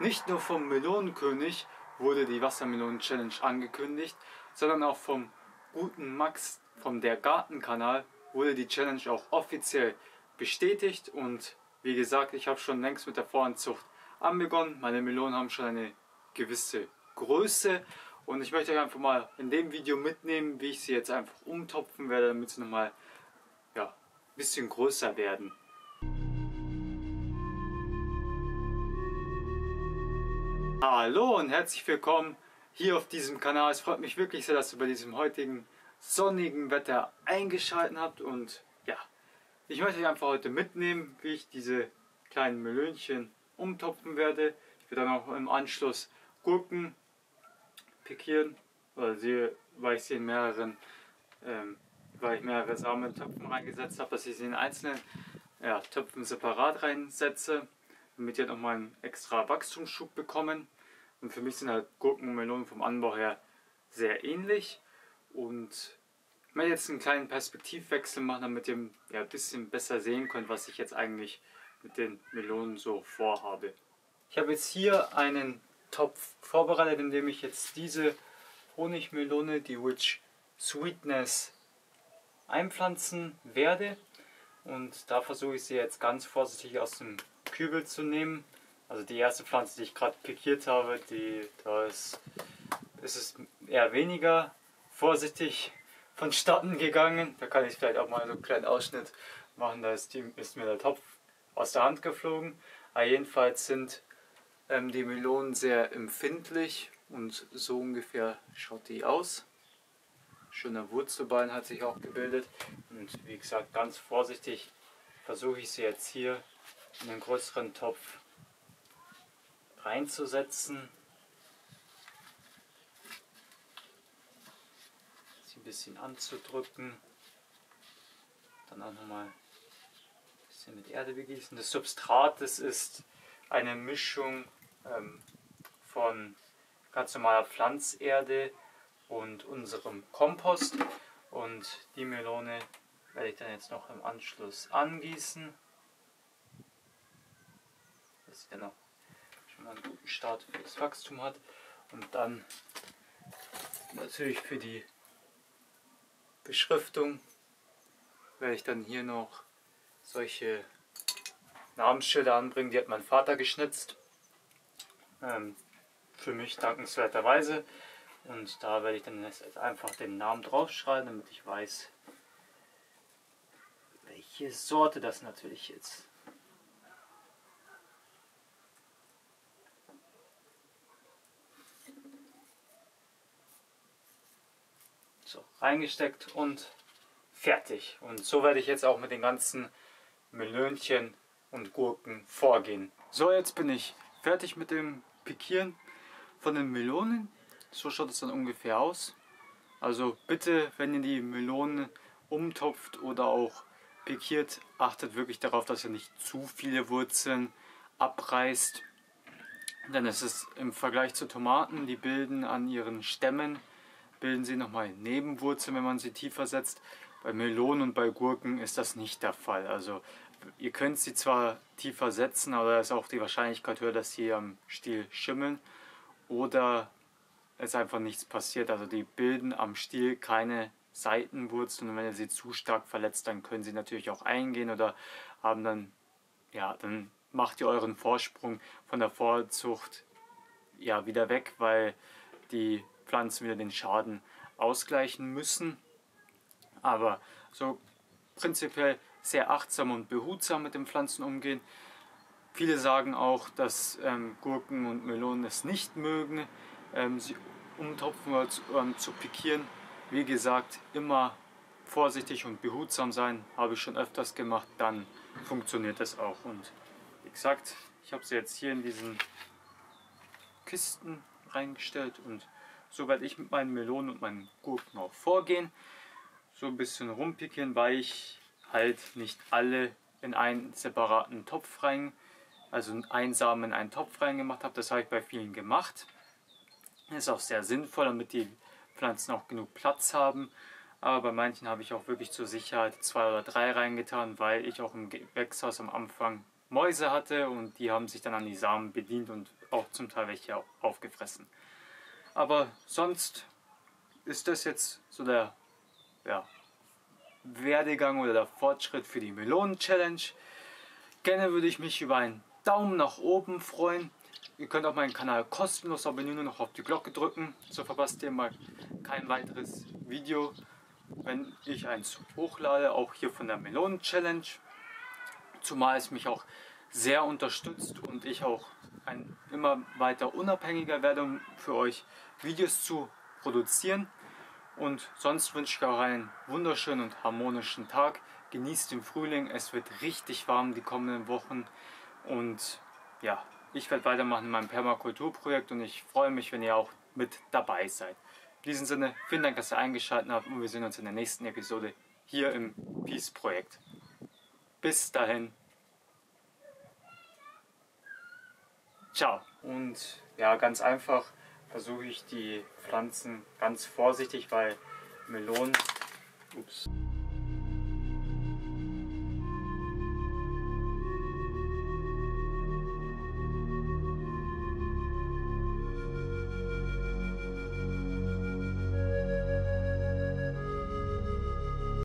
Nicht nur vom Melonenkönig wurde die Wassermelonen-Challenge angekündigt, sondern auch vom guten Max vom Der Gartenkanal wurde die Challenge auch offiziell bestätigt und wie gesagt, ich habe schon längst mit der Voranzucht anbegonnen. Meine Melonen haben schon eine gewisse Größe und ich möchte euch einfach mal in dem Video mitnehmen, wie ich sie jetzt einfach umtopfen werde, damit sie nochmal ja, ein bisschen größer werden. Hallo und herzlich willkommen hier auf diesem Kanal. Es freut mich wirklich sehr, dass ihr bei diesem heutigen sonnigen Wetter eingeschaltet habt und ja, ich möchte euch einfach heute mitnehmen, wie ich diese kleinen Melönchen umtopfen werde. Ich werde dann auch im Anschluss Gurken pikieren, oder sie, weil ich sie in mehreren, ähm, weil ich mehrere Samentöpfen reingesetzt habe, dass ich sie in einzelnen ja, Töpfen separat reinsetze damit die halt nochmal einen extra Wachstumsschub bekommen. Und für mich sind halt Gurken und Melonen vom Anbau her sehr ähnlich. Und ich möchte jetzt einen kleinen Perspektivwechsel machen, damit ihr ja, ein bisschen besser sehen könnt, was ich jetzt eigentlich mit den Melonen so vorhabe. Ich habe jetzt hier einen Topf vorbereitet, in dem ich jetzt diese Honigmelone, die Witch Sweetness, einpflanzen werde. Und da versuche ich sie jetzt ganz vorsichtig aus dem Kübel zu nehmen. Also die erste Pflanze, die ich gerade pikiert habe, die, da ist, ist es eher weniger vorsichtig vonstatten gegangen. Da kann ich vielleicht auch mal so einen kleinen Ausschnitt machen, da ist, die, ist mir der Topf aus der Hand geflogen. Aber jedenfalls sind ähm, die Melonen sehr empfindlich und so ungefähr schaut die aus. Schöner Wurzelbein hat sich auch gebildet und wie gesagt ganz vorsichtig versuche ich sie jetzt hier in den größeren Topf reinzusetzen. Sie ein bisschen anzudrücken. Dann auch nochmal ein bisschen mit Erde begießen. Das Substrat das ist eine Mischung ähm, von ganz normaler Pflanzerde und unserem Kompost. Und die Melone werde ich dann jetzt noch im Anschluss angießen dass er noch schon mal einen guten Start für das Wachstum hat. Und dann natürlich für die Beschriftung werde ich dann hier noch solche Namensschilder anbringen, die hat mein Vater geschnitzt. Ähm, für mich dankenswerterweise. Und da werde ich dann jetzt einfach den Namen draufschreiben, damit ich weiß, welche Sorte das natürlich ist. So, reingesteckt und fertig. Und so werde ich jetzt auch mit den ganzen Melönchen und Gurken vorgehen. So, jetzt bin ich fertig mit dem Pikieren von den Melonen. So schaut es dann ungefähr aus. Also bitte, wenn ihr die Melonen umtopft oder auch pikiert, achtet wirklich darauf, dass ihr nicht zu viele Wurzeln abreißt. Denn es ist im Vergleich zu Tomaten, die bilden an ihren Stämmen bilden sie nochmal Nebenwurzeln, wenn man sie tiefer setzt. Bei Melonen und bei Gurken ist das nicht der Fall. Also ihr könnt sie zwar tiefer setzen, aber da ist auch die Wahrscheinlichkeit höher, dass sie am Stiel schimmeln oder es einfach nichts passiert. Also die bilden am Stiel keine Seitenwurzeln und wenn ihr sie zu stark verletzt, dann können sie natürlich auch eingehen oder haben dann, ja, dann macht ihr euren Vorsprung von der Vorzucht ja wieder weg, weil die Pflanzen wieder den Schaden ausgleichen müssen. Aber so prinzipiell sehr achtsam und behutsam mit den Pflanzen umgehen. Viele sagen auch, dass ähm, Gurken und Melonen es nicht mögen, ähm, sie umtopfen oder zu, ähm, zu pikieren. Wie gesagt, immer vorsichtig und behutsam sein, habe ich schon öfters gemacht, dann funktioniert das auch. Und wie gesagt, ich habe sie jetzt hier in diesen Kisten reingestellt und so werde ich mit meinen Melonen und meinen Gurken auch vorgehen. So ein bisschen rumpicken, weil ich halt nicht alle in einen separaten Topf rein, also einsam in einen Topf reingemacht habe. Das habe ich bei vielen gemacht. Ist auch sehr sinnvoll, damit die Pflanzen auch genug Platz haben. Aber bei manchen habe ich auch wirklich zur Sicherheit zwei oder drei reingetan, weil ich auch im Gewächshaus am Anfang Mäuse hatte und die haben sich dann an die Samen bedient und auch zum Teil welche aufgefressen. Aber sonst ist das jetzt so der ja, Werdegang oder der Fortschritt für die Melonen-Challenge. Gerne würde ich mich über einen Daumen nach oben freuen. Ihr könnt auch meinen Kanal kostenlos abonnieren und noch auf die Glocke drücken. So verpasst ihr mal kein weiteres Video, wenn ich eins hochlade, auch hier von der Melonen Challenge. Zumal es mich auch sehr unterstützt und ich auch ein immer weiter unabhängiger werde, um für euch Videos zu produzieren. Und sonst wünsche ich auch einen wunderschönen und harmonischen Tag. Genießt den Frühling, es wird richtig warm die kommenden Wochen. Und ja, ich werde weitermachen in meinem Permakulturprojekt und ich freue mich, wenn ihr auch mit dabei seid. In diesem Sinne, vielen Dank, dass ihr eingeschaltet habt und wir sehen uns in der nächsten Episode hier im Peace Projekt. Bis dahin. Ciao. Und ja, ganz einfach versuche ich die Pflanzen ganz vorsichtig, weil Melonen. Ups.